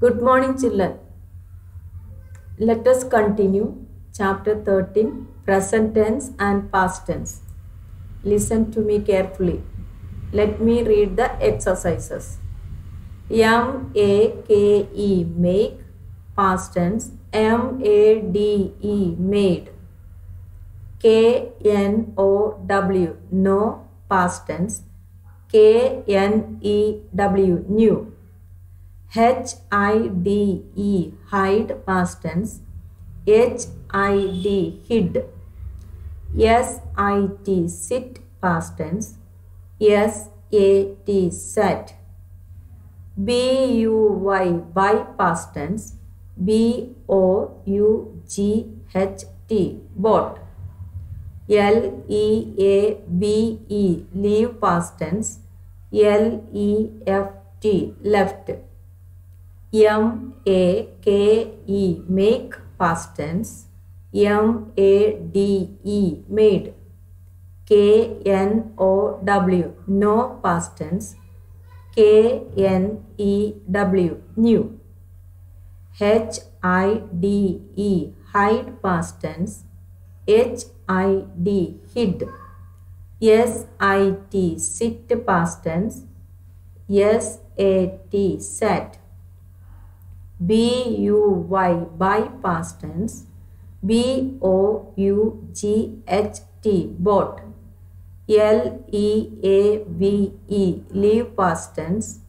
Good morning, children. Let us continue chapter 13 present tense and past tense. Listen to me carefully. Let me read the exercises. M A K E make past tense M A D E made K N O W know past tense K N E W knew H I D E hide past tense. H I D hid. S I T sit past tense. S A T sat B U Y buy past tense. B O U G H T bought L E A B E leave past tense. L E F T left M A K E make past tense M A D E made. K N O W know past tense K N E W knew. H I D E hide past tense H I D hid. S I T sit past tense S A T sat B U Y buy past tense B O U G H T bought L E A V E leave past tense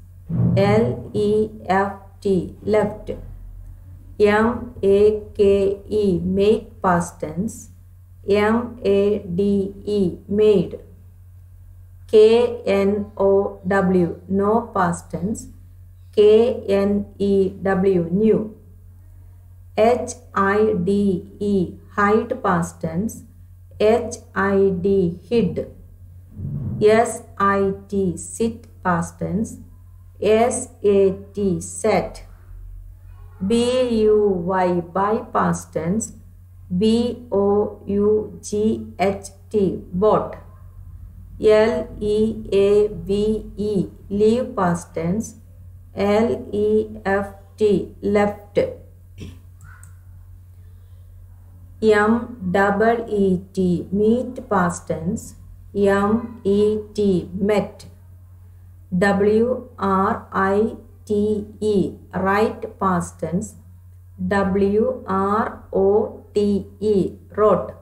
L E F T left. M A K E make past tense M A D E made. K N O W know past tense K N E W knew. H I D E hide past tense H I D hid. S I T sit past tense S A T set. B U Y buy past tense B O U G H T bought L E A V E leave past tense L E F T left. M double E T meet past tense. M E T met. W R I T E write past tense. W R O T E wrote.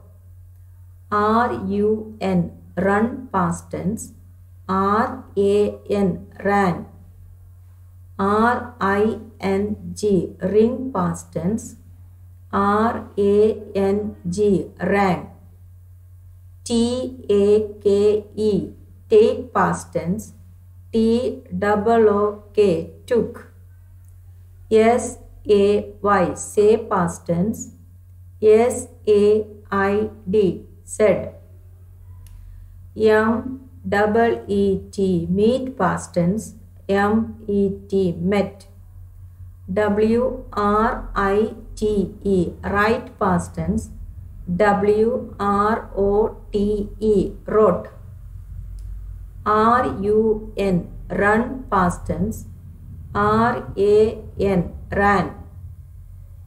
R U N run past tense. R A N ran R I N G ring past tense R A N G rang. T A K E take past tense T double O K took. S A Y say past tense S A I D said. M double E T meet past tense M E T met. W R I T E write past tense W R O T E wrote R U N run past tense R A N ran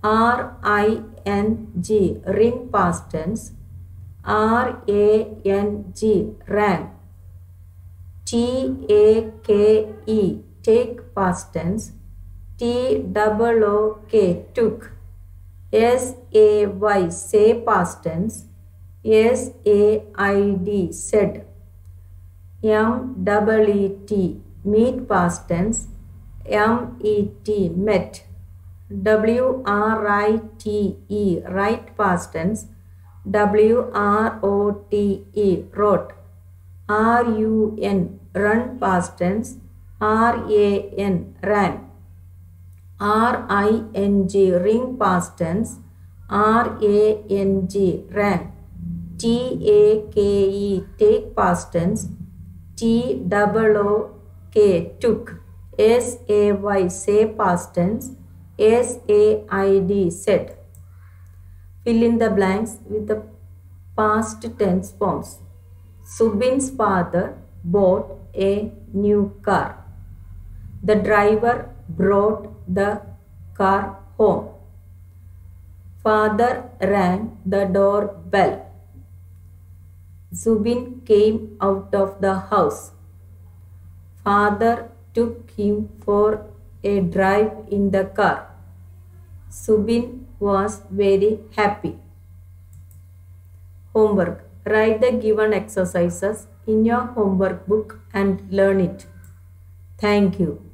R I N G ring past tense R A N G ran T A K E take past tense T double O K took. S A Y say past tense S A I D said. M double E T meet past tense M E T met. W R I T E write past tense W R O T E wrote R U N run past tense ran R I N G ring past tense R A N G ran T A K E take past tense took. S A Y say past tense S A I D said fill in the blanks with the past tense forms Subin's father bought a new car. The driver brought the car home. Father rang the doorbell. Zubin came out of the house. Father took him for a drive in the car. Subin was very happy. Homework Write the given exercises in your homework book and learn it. Thank you.